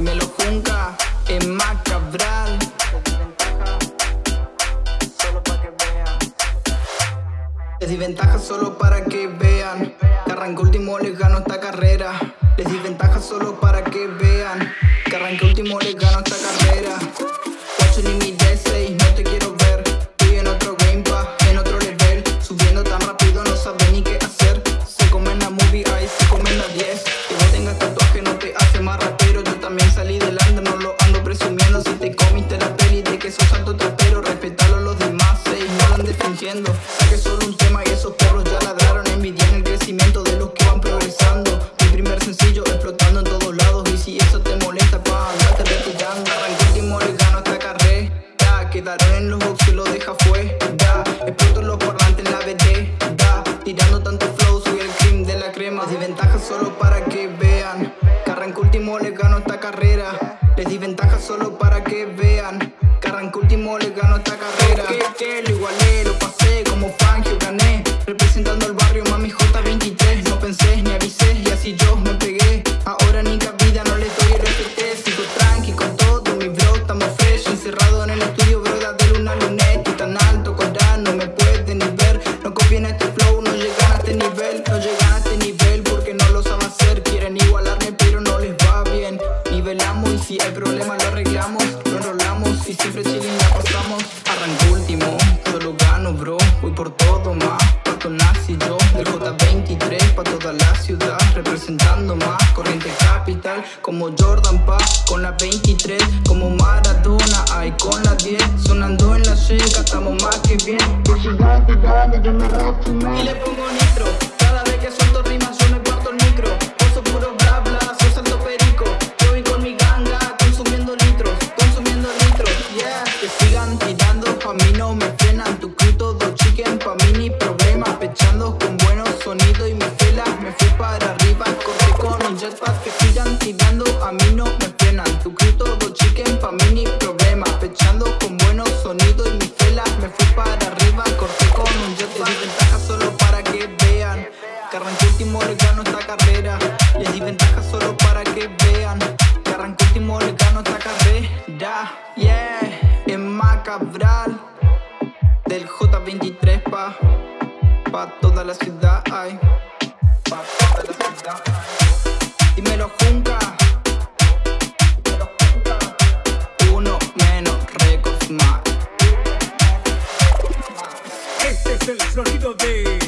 si me lo junca, es macabral. Les di ventaja solo para que vean. Que arranqué último, les gano esta carrera. Les di solo para que vean. Que arranqué último, les gano esta carrera. Y lo deja fue. Da, exploto los parlantes la BD. Da, tirando tanto flow, soy el cream de la crema. Les di ventaja solo para que vean. Que arranqué último, le gano esta carrera. Les di ventaja solo para que vean. Siempre chilling la pasamos. Arranco último, solo gano, bro. Voy por todo más. Pato Nazi, yo del J23 pa' toda la ciudad. Representando más corriente capital. Como Jordan Pa, con la 23. Como Maradona, ay con la 10. Sonando en la seca, estamos más que bien. Y le Tu crew todo chicken, pa' mí ni problema. Pechando con buenos sonidos y mis velas. Me fui para arriba, corté con un jetpack. Les di ventaja solo para que vean. Que arranqué último, gano esta carrera. Les di ventaja solo para que vean. Que arranqué último, gano esta carrera. Yeah, en Macabral. Del J23 pa, pa toda la ciudad. Ay, pa toda la ciudad. ay. El sonido de